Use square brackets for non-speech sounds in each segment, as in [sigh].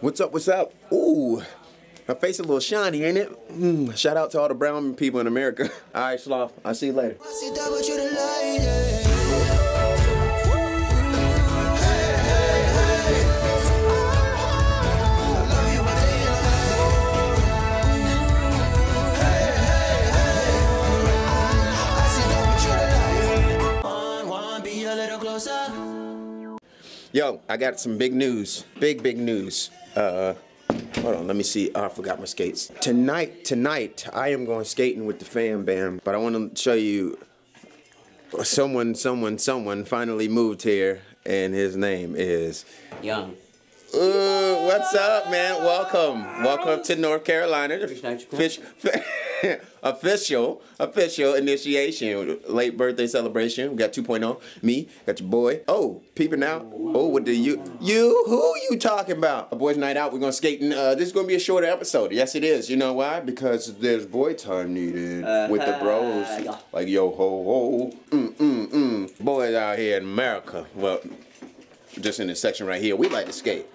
What's up? What's up? Ooh, my face a little shiny, ain't it? Mm, shout out to all the brown people in America. [laughs] All right, Sloth. I'll see you later. Yo, I got some big news. Big, big news. Uh, hold on, let me see. Oh, I forgot my skates. Tonight, tonight, I am going skating with the fam bam, but I want to show you someone, someone, someone finally moved here, and his name is Young. Ooh, what's up, man? Welcome. Welcome to North Carolina. Fish, [laughs] official, official initiation. Late birthday celebration. We got 2.0. Me, got your boy. Oh, peeping out. Oh, what do you, you, who you talking about? A boys night out. We're going to skating. Uh, this is going to be a shorter episode. Yes, it is. You know why? Because there's boy time needed with the bros. Like, yo, ho, ho. Mm, mm, mm. Boys out here in America. Well, just in this section right here, we like to skate.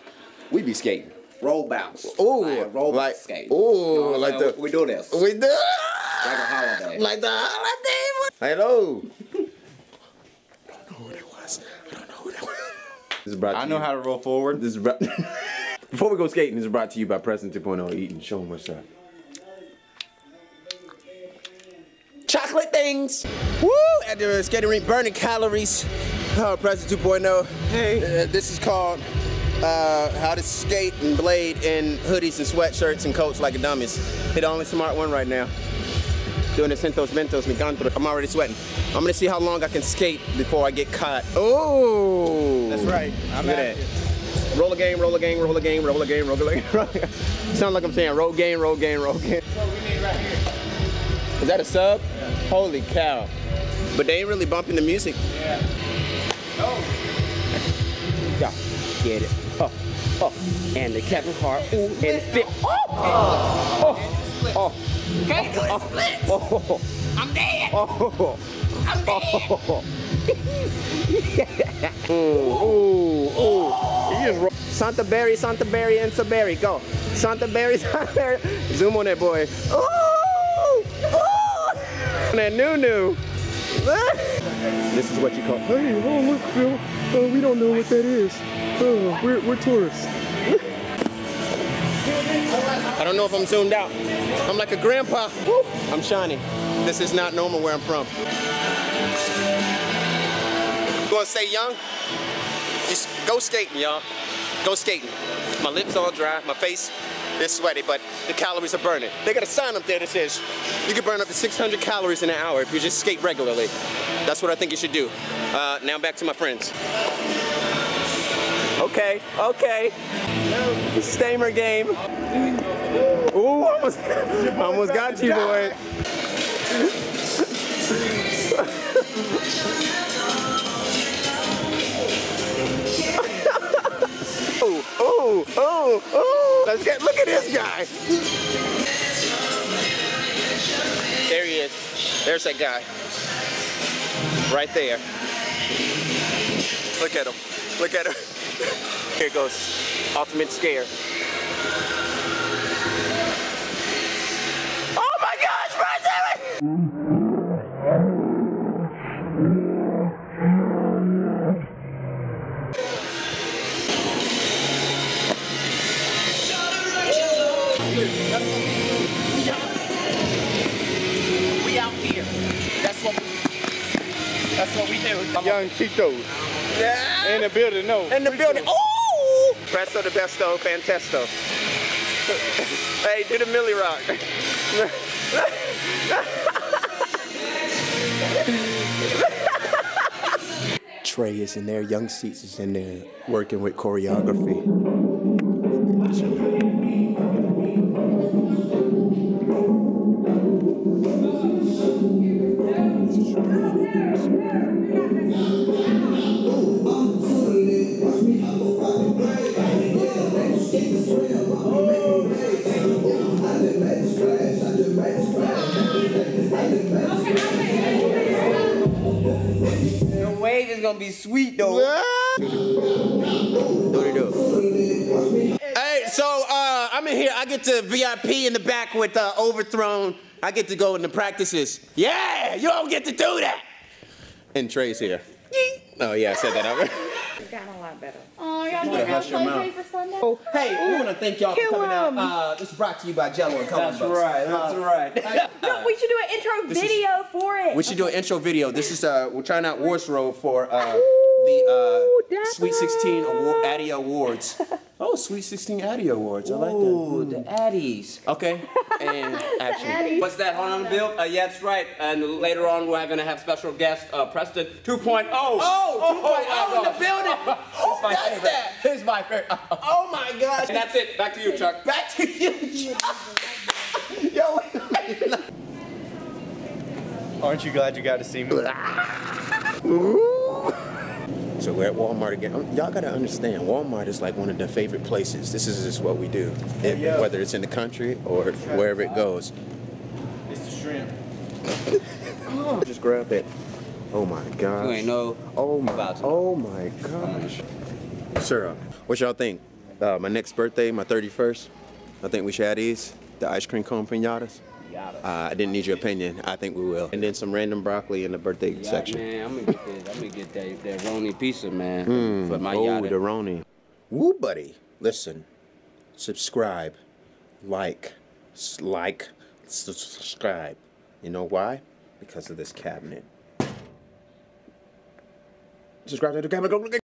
We be skating. Roll bounce. Ooh, like roll like, skate. Ooh, You know like the we do this we do like a holiday. like the holiday. Hello. I don't know who that was. I don't know who that was. This is brought to I know you- how to roll forward. This is brought. [laughs] Before we go skating, this is brought to you by Preston 2.0 Eating. Show them what's up. Chocolate things. Woo! At the skating rink, burning calories. Oh, Preston 2.0. Hey. Uh, this is called uh, how to skate and blade in hoodies and sweatshirts and coats like a dummies. Hit the only smart one right now. Doing the Centos Ventos Migantro. I'm already sweating. I'm gonna see how long I can skate before I get caught. Oh! That's right. I'm Look at that. Roll a game, roll a game, roll a game, roll a game, roll a game. Roll a game. [laughs] Sound like I'm saying roll game, roll game, roll game. Is that a sub? Holy cow. But they ain't really bumping the music. Yeah. Oh. Yeah, get it. Oh, oh, oh. And the Kevin Hart, ooh, and the split. Oh, oh, oh. oh. Can't do the split. Oh, oh, oh, I'm dead. oh, I'm dead. oh. Ooh, ooh, ooh. You just Santa Berry, Santa Berry, and Saberry. Go. Santa Berry, [laughs] Santa Berry. Zoom on that boy. Ooh, ooh. And that new new. [laughs] this is what you call. Hey, oh look, Phil. Oh, we don't know what that is. Oh, we're, we're tourists. I don't know if I'm zoomed out. I'm like a grandpa. I'm shiny. This is not normal where I'm from. You gonna stay young? Just go skating, y'all. Go skating. My lips all dry, my face is sweaty, but the calories are burning. They got a sign up there that says you can burn up to 600 calories in an hour if you just skate regularly. That's what I think you should do. Uh, now back to my friends. Okay, okay. Stamer game. Ooh, almost, almost got you, boy. [laughs] Ooh, ooh, ooh, ooh. Let's get, look at this guy. There he is. There's that guy. Right there. Look at him. Look at him. Here goes. Ultimate scare. Oh my gosh, right there! We out here. That's what we, that's what we do. Young Cheetos. In the building, no. In the building. Oh! Presto the besto, fantesto. [laughs] hey, do the Millie Rock. Trey is in there, Young Seats is in there, working with choreography. Gonna be sweet though. Do do. Hey, so uh, I'm in here. I get to VIP in the back with uh, Overthrown. I get to go in the practices. Yeah, you don't get to do that. And Trey's here. Oh yeah, I said that already. [laughs] It's gotten a lot better. Oh, y'all better gonna hush your play for Sunday? Hey, we want to thank y'all for Kill coming out. him. Uh, this is brought to you by Jello and Coleman That's Bucks. right. That's right. [laughs] No, we should do an intro This is- video for it. We should do an intro video. This is uh, we're trying out Wars Road for uh, the uh, Sweet 16 award, Addy Awards. [laughs] [laughs] Oh, Sweet 16 Addy Awards. I like that. Ooh, the Addies. Okay, [laughs] and action. What's that? Hold on, Bill. Uh, yeah, that's right. And later on, we're going to have special guest uh, Preston 2.0. Oh, 2.0 in the building. [laughs] He's my That's favorite. that. He's my favorite. [laughs] Oh my gosh. and that's it. Back to you, Chuck. Back to you, Chuck. Yo, wait, wait. Aren't you glad you got to see me? So we're at Walmart again. Um, Y'all gotta understand, Walmart is like one of the favorite places. This is just what we do, If- yeah. whether it's in the country or wherever it goes. It's the shrimp. [laughs] Just grab it. Oh my gosh. You ain't know Oh my. about to. Oh my gosh. Sir, what y'all think? Uh, my next birthday, my 31st. I think we should have these, the ice cream cone pinatas. Yada. Uh, I didn't need your opinion. I think we will. And then some random broccoli in the birthday Yeah, section. man, I'm gonna get that. I'm gonna get that, that Roni pizza, man, for my oh, yada. the Roni. Woo, buddy. Listen, subscribe, like, like, subscribe. You know why? Because of this cabinet. Subscribe to the cabinet.